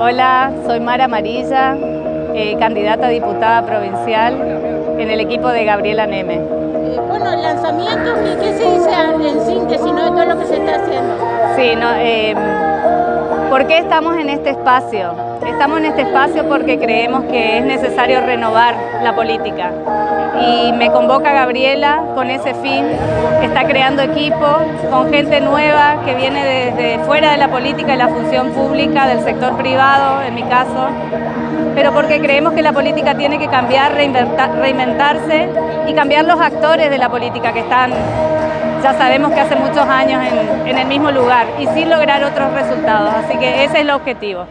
Hola, soy Mara Amarilla, eh, candidata a diputada provincial en el equipo de Gabriela Neme. Eh, bueno, el lanzamiento, ¿qué, qué se dice en síntesis no, de todo lo que se está haciendo? Sí, no, eh, ¿por qué estamos en este espacio? Estamos en este espacio porque creemos que es necesario renovar la política. Y me convoca Gabriela con ese fin, está creando equipo con gente nueva que viene desde fuera de la política y la función pública, del sector privado en mi caso, pero porque creemos que la política tiene que cambiar, reinventarse y cambiar los actores de la política que están, ya sabemos que hace muchos años en, en el mismo lugar y sin lograr otros resultados, así que ese es el objetivo.